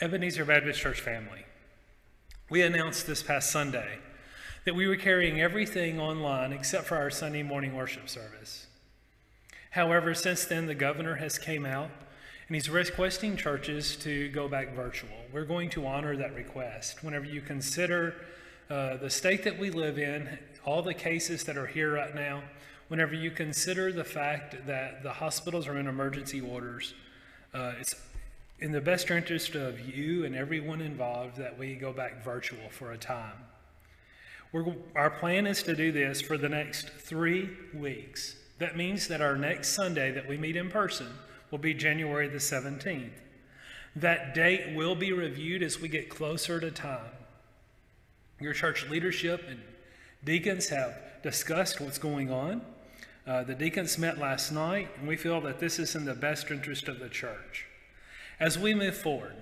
Ebenezer Baptist Church family, we announced this past Sunday that we were carrying everything online except for our Sunday morning worship service. However, since then, the governor has came out and he's requesting churches to go back virtual. We're going to honor that request. Whenever you consider uh, the state that we live in, all the cases that are here right now, whenever you consider the fact that the hospitals are in emergency orders, uh, it's in the best interest of you and everyone involved that we go back virtual for a time. We're, our plan is to do this for the next three weeks. That means that our next Sunday that we meet in person will be January the 17th. That date will be reviewed as we get closer to time. Your church leadership and deacons have discussed what's going on. Uh, the deacons met last night, and we feel that this is in the best interest of the church. As we move forward,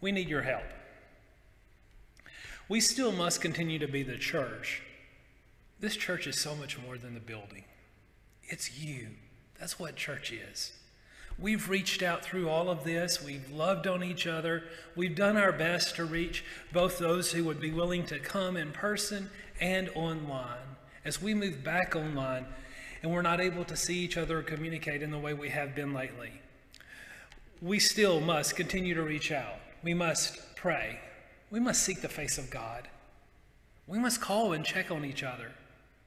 we need your help. We still must continue to be the church. This church is so much more than the building, it's you. That's what church is. We've reached out through all of this. We've loved on each other. We've done our best to reach both those who would be willing to come in person and online. As we move back online and we're not able to see each other or communicate in the way we have been lately, we still must continue to reach out. We must pray. We must seek the face of God. We must call and check on each other,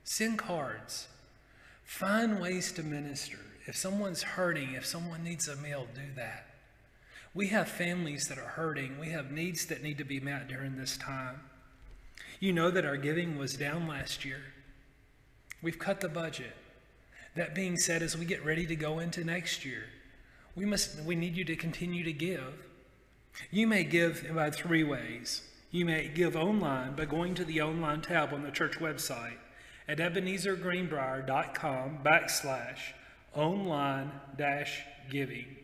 send cards, find ways to minister. If someone's hurting, if someone needs a meal, do that. We have families that are hurting. We have needs that need to be met during this time. You know that our giving was down last year. We've cut the budget. That being said, as we get ready to go into next year, we must we need you to continue to give. You may give by three ways. You may give online by going to the online tab on the church website at ebenezergreenbrier.com backslash online dash giving.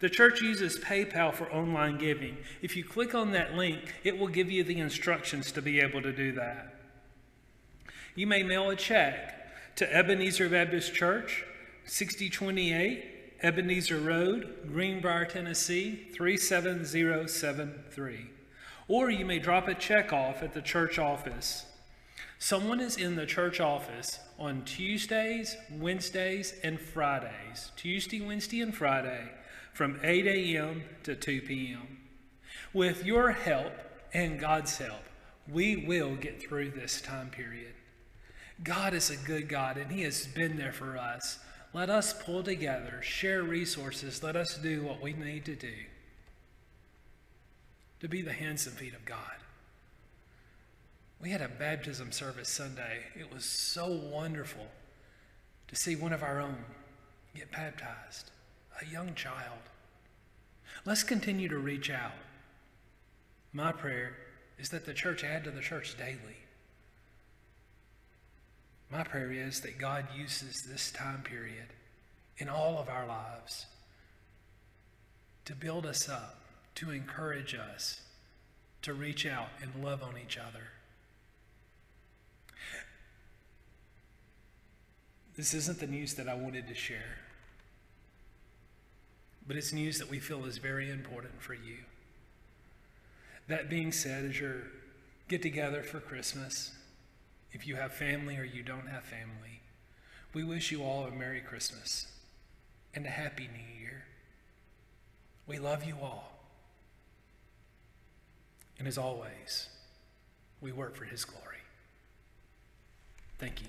The church uses PayPal for online giving. If you click on that link, it will give you the instructions to be able to do that. You may mail a check to Ebenezer Baptist Church, 6028 Ebenezer Road, Greenbrier, Tennessee, 37073. Or you may drop a check off at the church office. Someone is in the church office on Tuesdays, Wednesdays, and Fridays. Tuesday, Wednesday, and Friday from 8 a.m. to 2 p.m. With your help and God's help, we will get through this time period. God is a good God, and He has been there for us. Let us pull together, share resources. Let us do what we need to do to be the hands and feet of God. We had a baptism service Sunday. It was so wonderful to see one of our own get baptized, a young child. Let's continue to reach out. My prayer is that the church add to the church daily. My prayer is that God uses this time period in all of our lives to build us up, to encourage us, to reach out and love on each other. This isn't the news that I wanted to share, but it's news that we feel is very important for you. That being said, as your get together for Christmas, if you have family or you don't have family, we wish you all a Merry Christmas and a Happy New Year. We love you all. And as always, we work for His glory. Thank you.